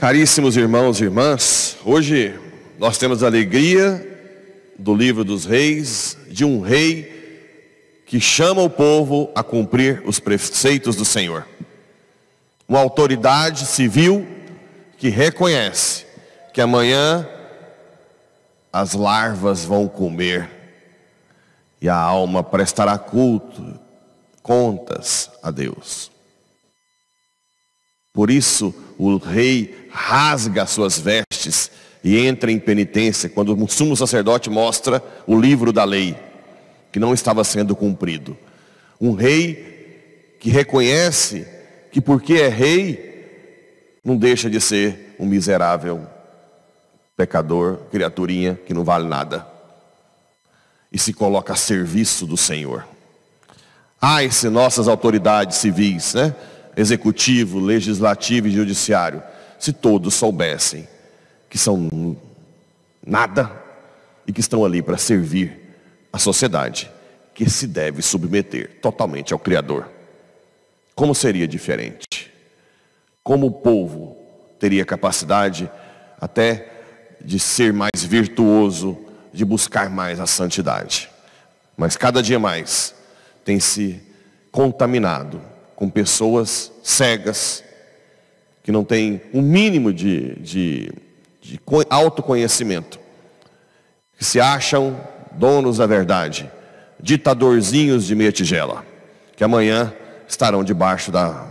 Caríssimos irmãos e irmãs, hoje nós temos a alegria do livro dos reis, de um rei que chama o povo a cumprir os preceitos do Senhor. Uma autoridade civil que reconhece que amanhã as larvas vão comer e a alma prestará culto, contas a Deus. Por isso o rei rasga suas vestes e entra em penitência quando o sumo sacerdote mostra o livro da lei que não estava sendo cumprido. Um rei que reconhece que porque é rei não deixa de ser um miserável pecador, criaturinha que não vale nada. E se coloca a serviço do Senhor. Ai se nossas autoridades civis, né? Executivo, legislativo e judiciário, se todos soubessem que são nada e que estão ali para servir a sociedade, que se deve submeter totalmente ao Criador. Como seria diferente? Como o povo teria capacidade até de ser mais virtuoso, de buscar mais a santidade. Mas cada dia mais tem se contaminado com pessoas cegas, que não têm um mínimo de, de, de autoconhecimento, que se acham donos da verdade, ditadorzinhos de meia tigela, que amanhã estarão debaixo da,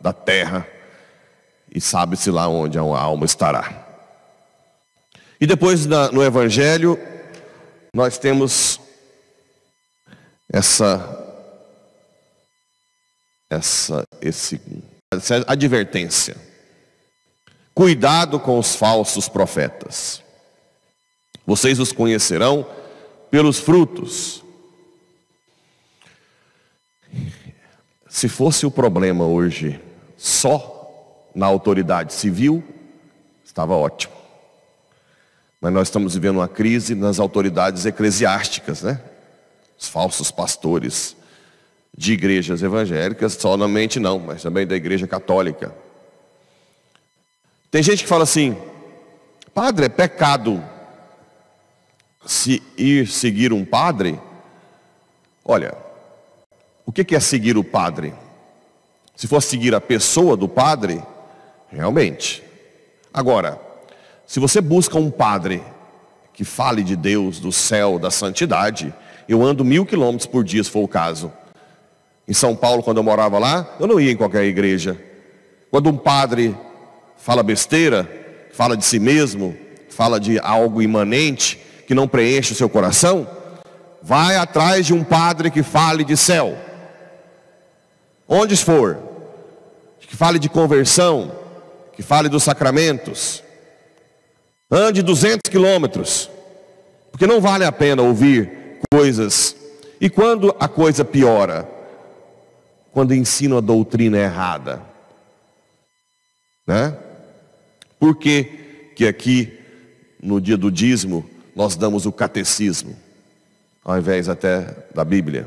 da terra e sabe-se lá onde a alma estará. E depois no Evangelho, nós temos essa, essa, esse, essa advertência. Cuidado com os falsos profetas. Vocês os conhecerão pelos frutos. Se fosse o problema hoje só na autoridade civil, estava ótimo. Mas nós estamos vivendo uma crise nas autoridades eclesiásticas, né? Os falsos pastores de igrejas evangélicas, somente não, mas também da igreja católica. Tem gente que fala assim, padre, é pecado se ir seguir um padre? Olha, o que é seguir o padre? Se for seguir a pessoa do padre, realmente. Agora, se você busca um padre que fale de Deus, do céu, da santidade, eu ando mil quilômetros por dia, se for o caso. Em São Paulo, quando eu morava lá, eu não ia em qualquer igreja. Quando um padre fala besteira, fala de si mesmo, fala de algo imanente que não preenche o seu coração, vai atrás de um padre que fale de céu. Onde for, que fale de conversão, que fale dos sacramentos. Ande 200 quilômetros, porque não vale a pena ouvir coisas. E quando a coisa piora? Quando ensina a doutrina errada. Né? Por que, que aqui, no dia do dízimo, nós damos o catecismo, ao invés até da Bíblia?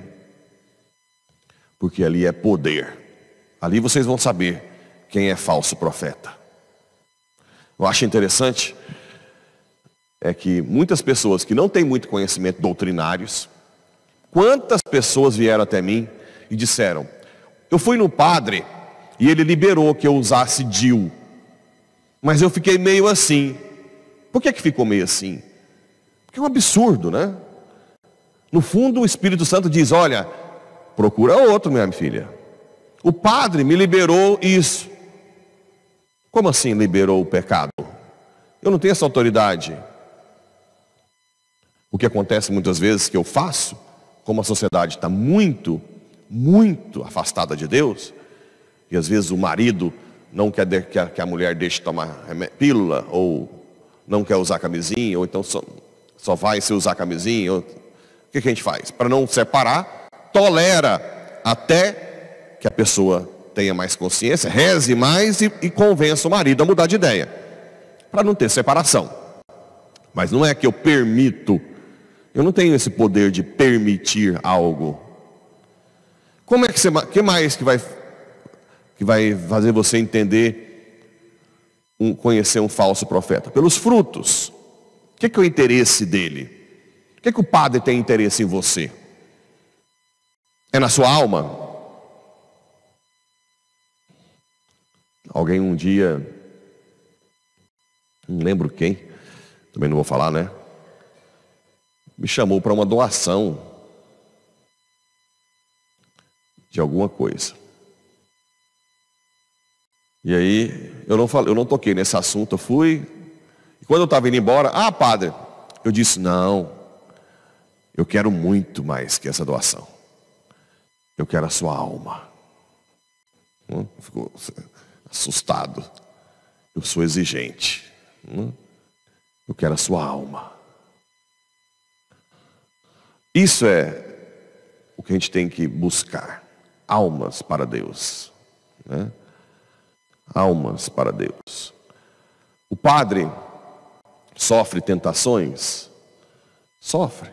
Porque ali é poder. Ali vocês vão saber quem é falso profeta. Eu acho interessante é que muitas pessoas que não têm muito conhecimento doutrinários, quantas pessoas vieram até mim e disseram: Eu fui no padre e ele liberou que eu usasse DIL, mas eu fiquei meio assim. Por que, que ficou meio assim? Porque é um absurdo, né? No fundo, o Espírito Santo diz: Olha, procura outro, minha filha. O padre me liberou isso. Como assim liberou o pecado? Eu não tenho essa autoridade. O que acontece muitas vezes que eu faço, como a sociedade está muito, muito afastada de Deus, e às vezes o marido não quer que a mulher deixe tomar pílula, ou não quer usar camisinha, ou então só, só vai se usar camisinha. Ou... O que, que a gente faz? Para não separar, tolera até que a pessoa tenha mais consciência, reze mais e, e convença o marido a mudar de ideia, para não ter separação. Mas não é que eu permito eu não tenho esse poder de permitir algo. Como é que você, que mais que vai que vai fazer você entender um, conhecer um falso profeta? Pelos frutos. O que é, que é o interesse dele? O que é que o padre tem interesse em você? É na sua alma? Alguém um dia, não lembro quem, também não vou falar, né? Me chamou para uma doação de alguma coisa. E aí, eu não, falei, eu não toquei nesse assunto, eu fui. E quando eu estava indo embora, ah, padre, eu disse: não, eu quero muito mais que essa doação. Eu quero a sua alma. Hum? Ficou assustado. Eu sou exigente. Hum? Eu quero a sua alma. Isso é o que a gente tem que buscar. Almas para Deus. Né? almas para Deus. O padre sofre tentações? Sofre.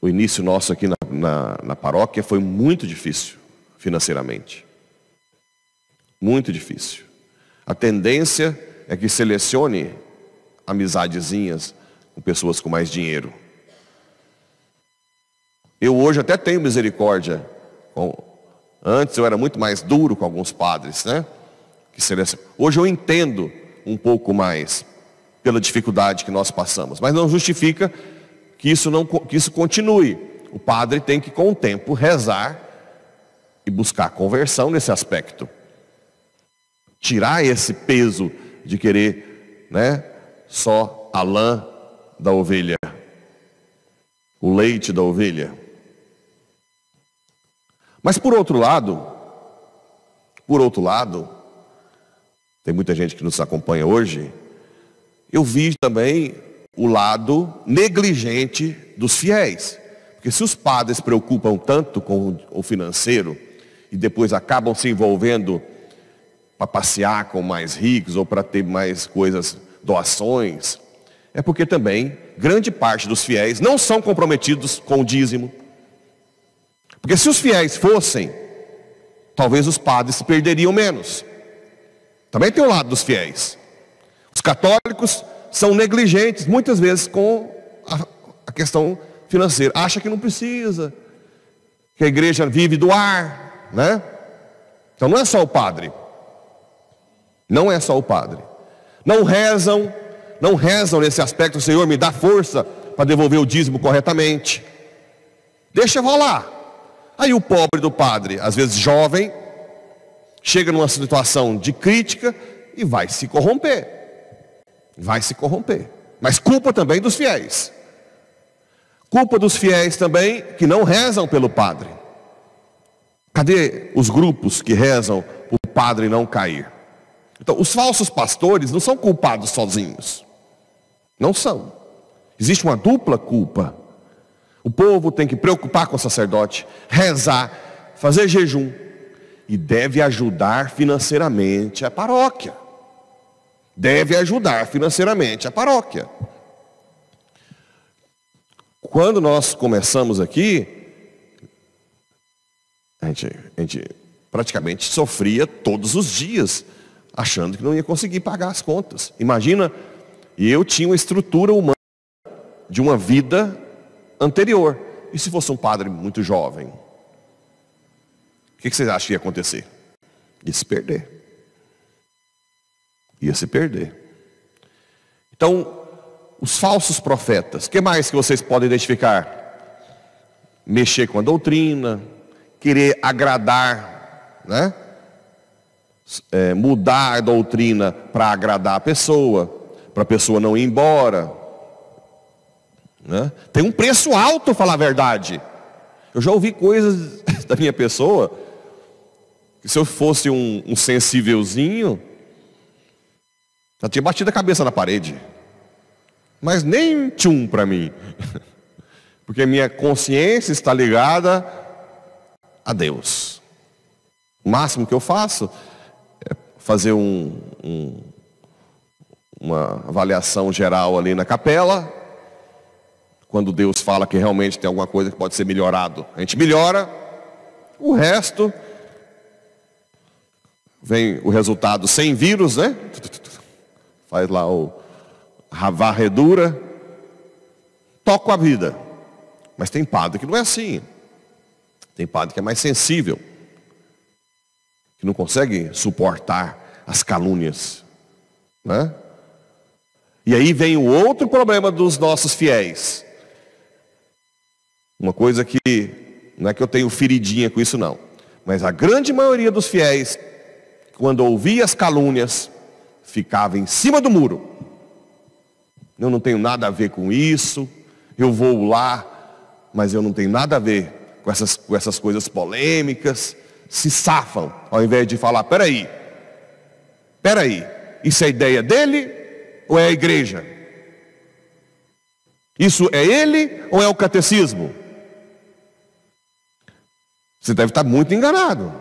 O início nosso aqui na, na, na paróquia foi muito difícil financeiramente. Muito difícil. A tendência é que selecione amizadezinhas com pessoas com mais dinheiro. Eu hoje até tenho misericórdia Antes eu era muito mais duro com alguns padres, né? Hoje eu entendo um pouco mais pela dificuldade que nós passamos, mas não justifica que isso, não, que isso continue. O padre tem que, com o tempo, rezar e buscar conversão nesse aspecto. Tirar esse peso de querer né, só a lã da ovelha, o leite da ovelha. Mas por outro lado, por outro lado, tem muita gente que nos acompanha hoje, eu vi também o lado negligente dos fiéis. Porque se os padres se preocupam tanto com o financeiro e depois acabam se envolvendo para passear com mais ricos ou para ter mais coisas, doações, é porque também grande parte dos fiéis não são comprometidos com o dízimo, porque se os fiéis fossem, talvez os padres se perderiam menos. Também tem o lado dos fiéis. Os católicos são negligentes muitas vezes com a, questão financeira. Acha que não precisa, que a igreja vive do ar, né? Então não é só o padre. Não é só o padre. Não rezam, não rezam nesse aspecto, Senhor, me dá força para devolver o dízimo corretamente. Deixa rolar. Aí o pobre do padre, às vezes jovem, chega numa situação de crítica e vai se corromper. Vai se corromper. Mas culpa também dos fiéis. Culpa dos fiéis também que não rezam pelo padre. Cadê os grupos que rezam o padre não cair? Então, os falsos pastores não são culpados sozinhos. Não são. Existe uma dupla culpa. O povo tem que preocupar com o sacerdote, rezar, fazer jejum e deve ajudar financeiramente a paróquia. Deve ajudar financeiramente a paróquia. Quando nós começamos aqui, a gente, a gente praticamente sofria todos os dias, achando que não ia conseguir pagar as contas. Imagina, eu tinha uma estrutura humana de uma vida anterior. E se fosse um padre muito jovem? O que vocês acham que ia acontecer? Ia se perder. Ia se perder. Então, os falsos profetas, o que mais que vocês podem identificar? Mexer com a doutrina, querer agradar, né? É, mudar a doutrina para agradar a pessoa, para a pessoa não ir embora, né? Tem um preço alto falar a verdade. Eu já ouvi coisas da minha pessoa, que se eu fosse um, um sensívelzinho, já tinha batido a cabeça na parede. Mas nem tchum para mim. Porque minha consciência está ligada a Deus. O máximo que eu faço é fazer um, um, uma avaliação geral ali na capela, quando Deus fala que realmente tem alguma coisa que pode ser melhorado. A gente melhora, o resto vem o resultado sem vírus, né? Faz lá o a varredura, toco a vida. Mas tem padre que não é assim. Tem padre que é mais sensível, que não consegue suportar as calúnias, né? E aí vem o outro problema dos nossos fiéis. Uma coisa que não é que eu tenho feridinha com isso não, mas a grande maioria dos fiéis, quando ouvia as calúnias, ficava em cima do muro. Eu não tenho nada a ver com isso, eu vou lá, mas eu não tenho nada a ver com essas, com essas coisas polêmicas, se safam, ao invés de falar, peraí, peraí, isso é ideia dele ou é a igreja? Isso é ele ou é o catecismo? Você deve estar muito enganado.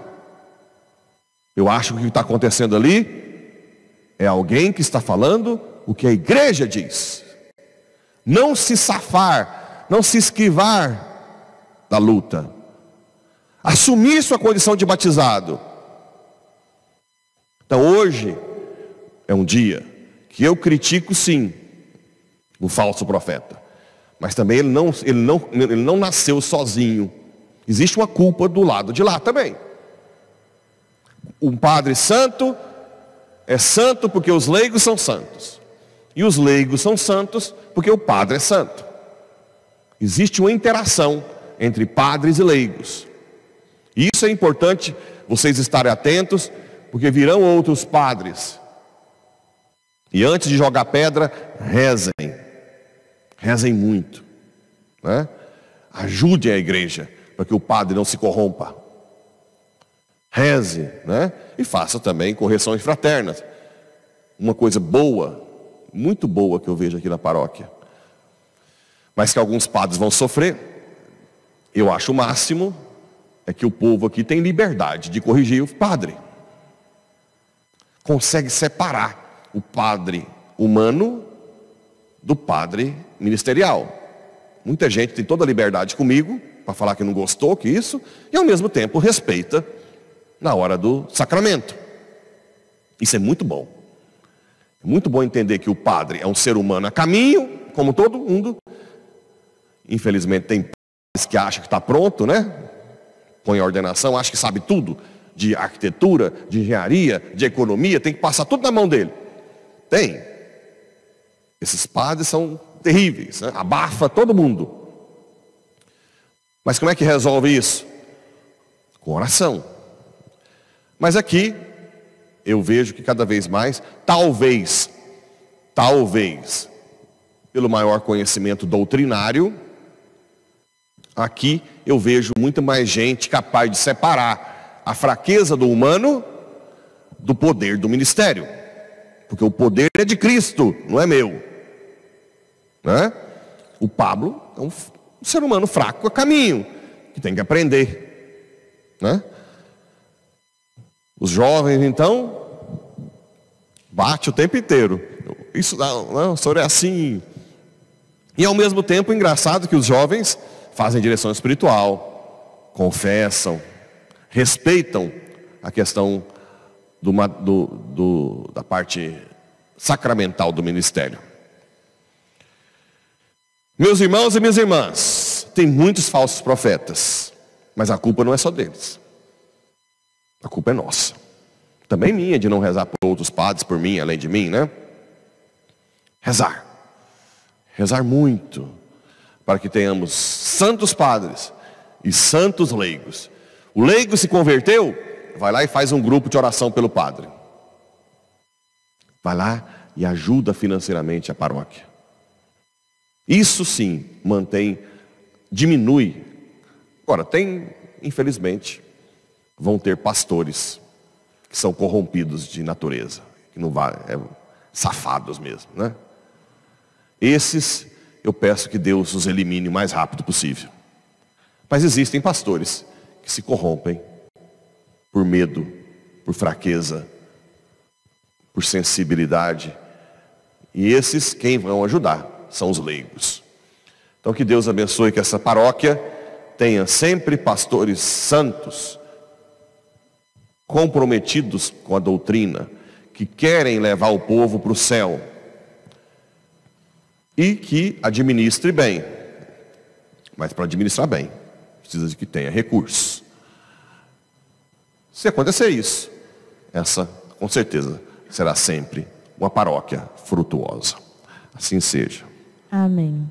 Eu acho que o que está acontecendo ali é alguém que está falando o que a igreja diz. Não se safar, não se esquivar da luta. Assumir sua condição de batizado. Então hoje é um dia que eu critico sim o falso profeta. Mas também ele não, ele não, ele não nasceu sozinho. Existe uma culpa do lado de lá também. Um padre santo é santo porque os leigos são santos. E os leigos são santos porque o padre é santo. Existe uma interação entre padres e leigos. Isso é importante vocês estarem atentos, porque virão outros padres. E antes de jogar pedra, rezem. Rezem muito. Né? Ajude a igreja para que o padre não se corrompa. Reze, né? E faça também correções fraternas. Uma coisa boa, muito boa que eu vejo aqui na paróquia. Mas que alguns padres vão sofrer, eu acho o máximo é que o povo aqui tem liberdade de corrigir o padre. Consegue separar o padre humano do padre ministerial. Muita gente tem toda a liberdade comigo para falar que não gostou que isso e ao mesmo tempo respeita na hora do sacramento. Isso é muito bom. É muito bom entender que o padre é um ser humano a caminho, como todo mundo. Infelizmente tem que acha que está pronto, né? Põe a ordenação, acha que sabe tudo de arquitetura, de engenharia, de economia, tem que passar tudo na mão dele. Tem. Esses padres são terríveis, né? abafa todo mundo. Mas como é que resolve isso? Com oração. Mas aqui eu vejo que cada vez mais, talvez, talvez, pelo maior conhecimento doutrinário, Aqui eu vejo muito mais gente capaz de separar a fraqueza do humano do poder do ministério. Porque o poder é de Cristo, não é meu. Né? O Pablo é um, um ser humano fraco a caminho, que tem que aprender. Né? Os jovens, então, bate o tempo inteiro. Isso não, não, o senhor é assim. E ao mesmo tempo, engraçado que os jovens fazem direção espiritual, confessam, respeitam a questão do, do, do, da parte sacramental do ministério. Meus irmãos e minhas irmãs, tem muitos falsos profetas, mas a culpa não é só deles. A culpa é nossa. Também minha de não rezar por outros padres, por mim, além de mim, né? Rezar. Rezar muito para que tenhamos santos padres e santos leigos. O leigo se converteu, vai lá e faz um grupo de oração pelo padre. Vai lá e ajuda financeiramente a paróquia. Isso sim mantém, diminui. Agora, tem, infelizmente, vão ter pastores que são corrompidos de natureza, que não vai, é, safados mesmo, né? Esses eu peço que Deus os elimine o mais rápido possível. Mas existem pastores que se corrompem por medo, por fraqueza, por sensibilidade. E esses, quem vão ajudar, são os leigos. Então que Deus abençoe que essa paróquia tenha sempre pastores santos, comprometidos com a doutrina, que querem levar o povo para o céu e que administre bem. Mas para administrar bem, precisa de que tenha recursos. Se acontecer isso, essa com certeza será sempre uma paróquia frutuosa. Assim seja. Amém.